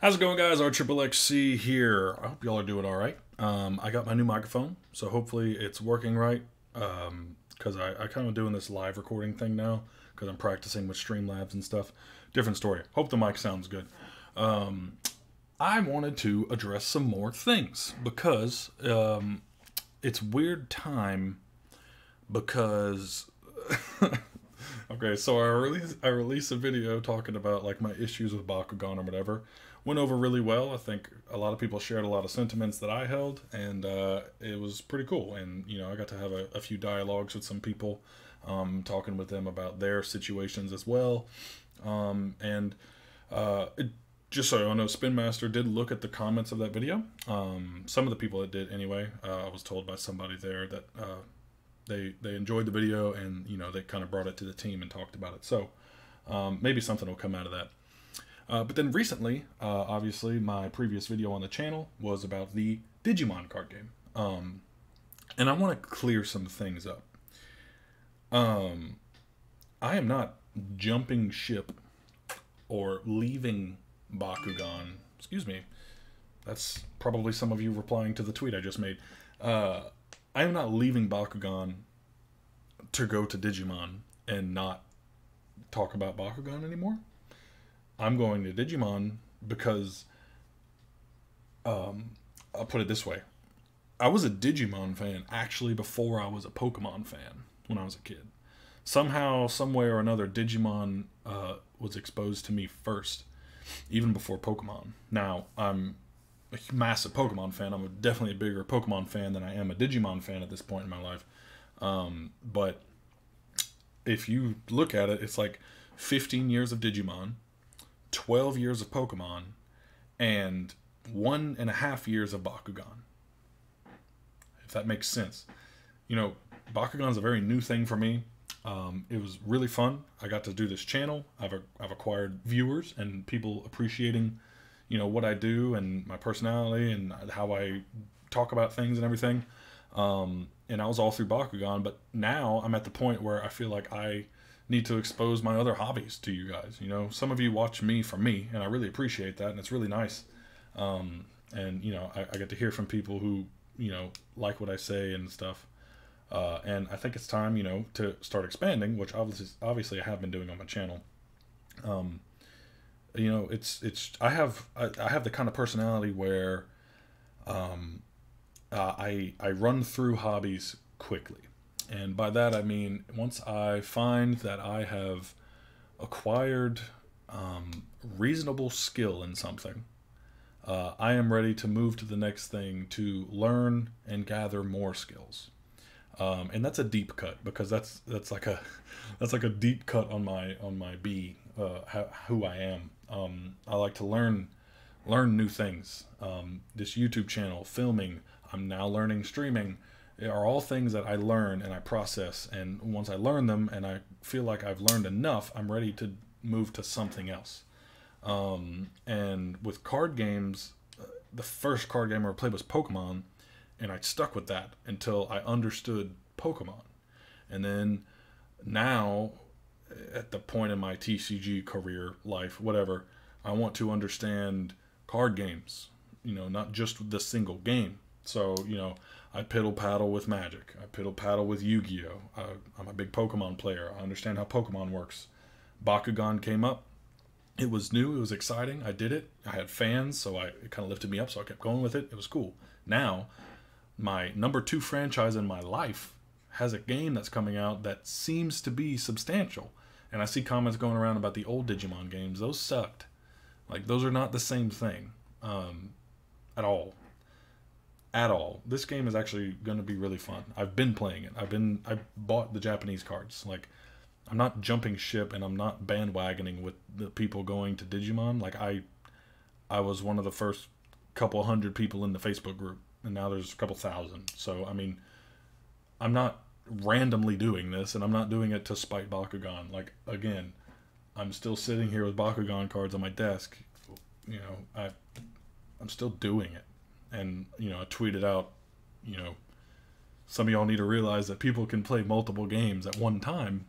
How's it going, guys? R Triple here. I hope y'all are doing all right. Um, I got my new microphone, so hopefully it's working right. Because I, I kind of doing this live recording thing now because I'm practicing with Streamlabs and stuff. Different story. Hope the mic sounds good. Um, I wanted to address some more things because um, it's weird time because okay, so I release I released a video talking about like my issues with Bakugan or whatever. Went over really well. I think a lot of people shared a lot of sentiments that I held, and uh, it was pretty cool. And you know, I got to have a, a few dialogues with some people, um, talking with them about their situations as well. Um, and uh, it, just so I know, Spin Master did look at the comments of that video. Um, some of the people that did anyway. Uh, I was told by somebody there that uh, they they enjoyed the video and you know they kind of brought it to the team and talked about it. So um, maybe something will come out of that. Uh, but then recently, uh, obviously, my previous video on the channel was about the Digimon card game, um, and I want to clear some things up. Um, I am not jumping ship or leaving Bakugan. Excuse me. That's probably some of you replying to the tweet I just made. Uh, I am not leaving Bakugan to go to Digimon and not talk about Bakugan anymore. I'm going to Digimon because um, I'll put it this way. I was a Digimon fan actually before I was a Pokemon fan when I was a kid. Somehow, some way or another, Digimon uh, was exposed to me first, even before Pokemon. Now, I'm a massive Pokemon fan. I'm definitely a bigger Pokemon fan than I am a Digimon fan at this point in my life. Um, but if you look at it, it's like 15 years of Digimon, 12 years of Pokemon, and one and a half years of Bakugan. If that makes sense. You know, Bakugan's a very new thing for me. Um, it was really fun. I got to do this channel. I've, I've acquired viewers and people appreciating, you know, what I do and my personality and how I talk about things and everything. Um, and I was all through Bakugan, but now I'm at the point where I feel like I need to expose my other hobbies to you guys. You know, some of you watch me for me, and I really appreciate that, and it's really nice. Um, and you know, I, I, get to hear from people who you know like what I say and stuff. Uh, and I think it's time, you know, to start expanding, which obviously, obviously, I have been doing on my channel. Um, you know, it's it's I have I, I have the kind of personality where, um, uh, I I run through hobbies quickly, and by that I mean once I find that I have acquired um, reasonable skill in something, uh, I am ready to move to the next thing to learn and gather more skills. Um, and that's a deep cut because that's that's like a that's like a deep cut on my on my B uh, how, who I am. Um, I like to learn learn new things. Um, this YouTube channel, filming, I'm now learning streaming are all things that I learn and I process. And once I learn them and I feel like I've learned enough, I'm ready to move to something else. Um, and with card games, uh, the first card game I ever played was Pokemon, and I stuck with that until I understood Pokemon. And then now, at the point in my TCG career, life, whatever, I want to understand card games, you know, not just the single game. So, you know, I piddle paddle with Magic. I piddle paddle with Yu Gi Oh! I'm a big Pokemon player. I understand how Pokemon works. Bakugan came up. It was new. It was exciting. I did it. I had fans, so I, it kind of lifted me up. So I kept going with it. It was cool. Now, my number two franchise in my life has a game that's coming out that seems to be substantial. And I see comments going around about the old Digimon games. Those sucked. Like, those are not the same thing um, at all at all. This game is actually going to be really fun. I've been playing it. I've been I bought the Japanese cards. Like I'm not jumping ship and I'm not bandwagoning with the people going to Digimon. Like I I was one of the first couple hundred people in the Facebook group and now there's a couple thousand. So I mean I'm not randomly doing this and I'm not doing it to spite Bakugan. Like again, I'm still sitting here with Bakugan cards on my desk. You know, I I'm still doing it and you know I tweeted out, you know, some of y'all need to realize that people can play multiple games at one time.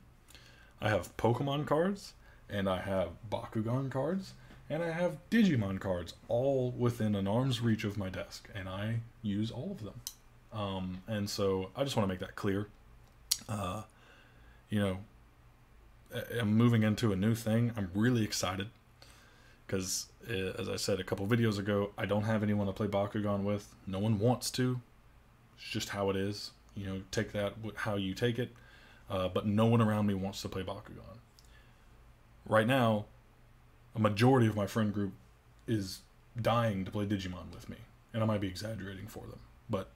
I have Pokemon cards and I have Bakugan cards and I have Digimon cards all within an arm's reach of my desk, and I use all of them. Um, and so I just want to make that clear. Uh, you know, I'm moving into a new thing. I'm really excited because, uh, as I said a couple videos ago, I don't have anyone to play Bakugan with. No one wants to. It's just how it is. You know, take that how you take it. Uh, but no one around me wants to play Bakugan. Right now, a majority of my friend group is dying to play Digimon with me. And I might be exaggerating for them, but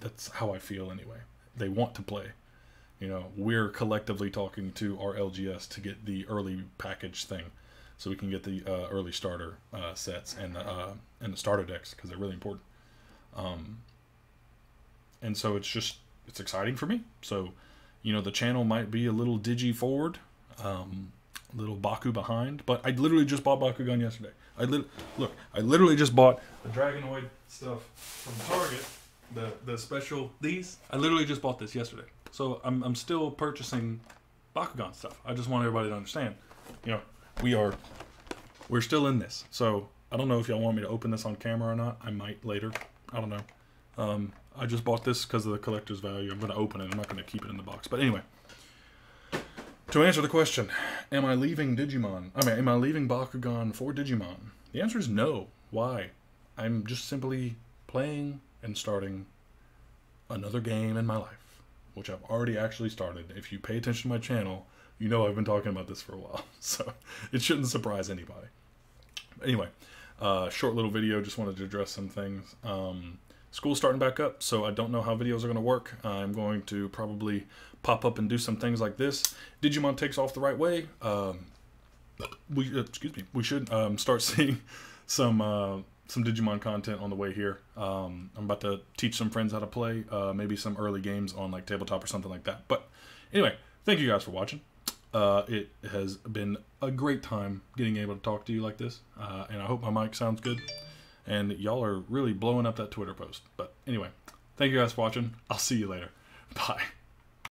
that's how I feel anyway. They want to play. You know, we're collectively talking to our LGS to get the early package thing, so we can get the uh, early starter uh, sets and the uh, and the starter decks because they're really important. Um, and so it's just it's exciting for me. So, you know, the channel might be a little digi forward. Um, little Baku behind. But I literally just bought Bakugan yesterday. I li- look, I literally just bought the Dragonoid stuff from Target. The the special these. I literally just bought this yesterday. So I'm I'm still purchasing Bakugan stuff. I just want everybody to understand. You know, we are we're still in this. So I don't know if y'all want me to open this on camera or not. I might later. I don't know. Um, I just bought this because of the collector's value. I'm going to open it. I'm not going to keep it in the box. But anyway, to answer the question, am I leaving Digimon? I mean, am I leaving Bakugan for Digimon? The answer is no. Why? I'm just simply playing and starting another game in my life, which I've already actually started. If you pay attention to my channel, you know I've been talking about this for a while, so it shouldn't surprise anybody. Anyway, uh, short little video, just wanted to address some things. Um, school's starting back up, so I don't know how videos are going to work. I'm going to probably pop up and do some things like this. Digimon takes off the right way. Um, we uh, excuse me. We should um, start seeing some uh, some Digimon content on the way here. Um, I'm about to teach some friends how to play. Uh, maybe some early games on like tabletop or something like that. But anyway, thank you guys for watching. Uh, it has been a great time getting able to talk to you like this, uh, and I hope my mic sounds good. And y'all are really blowing up that Twitter post. But anyway, thank you guys for watching. I'll see you later. Bye.